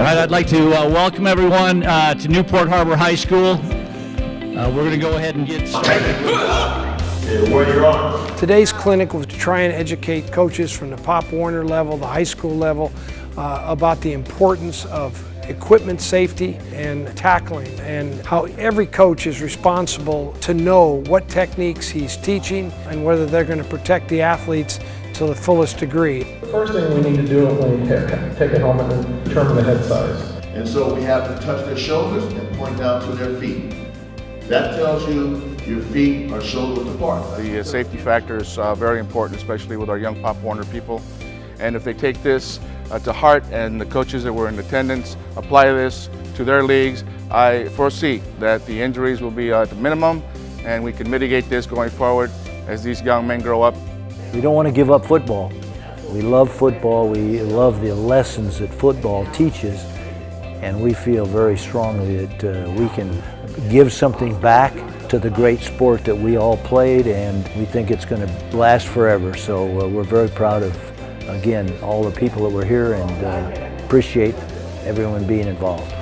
All right, I'd like to uh, welcome everyone uh, to Newport Harbor High School. Uh, we're going to go ahead and get started. Today's clinic was to try and educate coaches from the Pop Warner level, the high school level, uh, about the importance of equipment safety and tackling and how every coach is responsible to know what techniques he's teaching and whether they're going to protect the athletes to the fullest degree. The first thing we need to do when you take, take a helmet is determine the head size. And so we have to touch their shoulders and point down to their feet. That tells you your feet are shoulder width apart. The uh, safety factor is uh, very important, especially with our young Pop Warner people. And if they take this uh, to heart and the coaches that were in attendance apply this to their leagues, I foresee that the injuries will be uh, at the minimum and we can mitigate this going forward as these young men grow up. We don't want to give up football. We love football. We love the lessons that football teaches. And we feel very strongly that uh, we can give something back to the great sport that we all played and we think it's going to last forever. So uh, we're very proud of, again, all the people that were here and uh, appreciate everyone being involved.